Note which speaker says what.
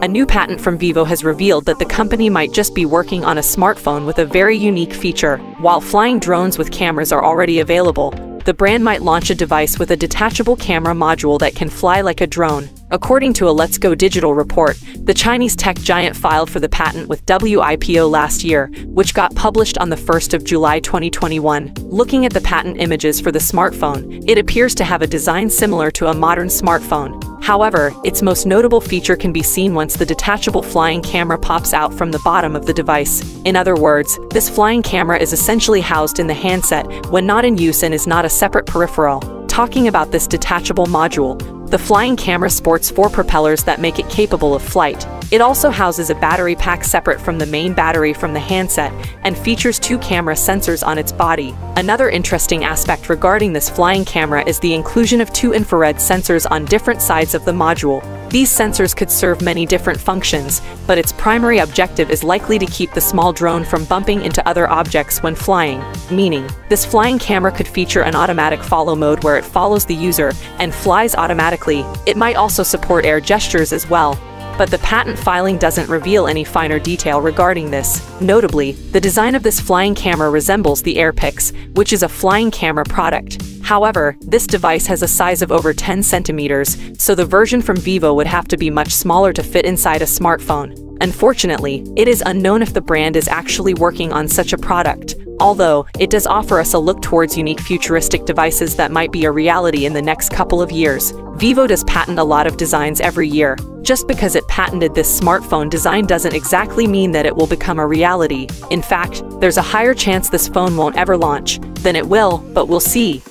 Speaker 1: A new patent from Vivo has revealed that the company might just be working on a smartphone with a very unique feature. While flying drones with cameras are already available, the brand might launch a device with a detachable camera module that can fly like a drone. According to a Let's Go Digital report, the Chinese tech giant filed for the patent with WIPO last year, which got published on the 1st of July 2021. Looking at the patent images for the smartphone, it appears to have a design similar to a modern smartphone. However, its most notable feature can be seen once the detachable flying camera pops out from the bottom of the device. In other words, this flying camera is essentially housed in the handset when not in use and is not a separate peripheral. Talking about this detachable module, the flying camera sports four propellers that make it capable of flight. It also houses a battery pack separate from the main battery from the handset and features two camera sensors on its body. Another interesting aspect regarding this flying camera is the inclusion of two infrared sensors on different sides of the module. These sensors could serve many different functions, but its primary objective is likely to keep the small drone from bumping into other objects when flying, meaning, this flying camera could feature an automatic follow mode where it follows the user and flies automatically. It might also support air gestures as well but the patent filing doesn't reveal any finer detail regarding this. Notably, the design of this flying camera resembles the AirPix, which is a flying camera product. However, this device has a size of over 10 centimeters, so the version from Vivo would have to be much smaller to fit inside a smartphone. Unfortunately, it is unknown if the brand is actually working on such a product, although it does offer us a look towards unique futuristic devices that might be a reality in the next couple of years. Vivo does patent a lot of designs every year. Just because it patented this smartphone design doesn't exactly mean that it will become a reality. In fact, there's a higher chance this phone won't ever launch than it will, but we'll see.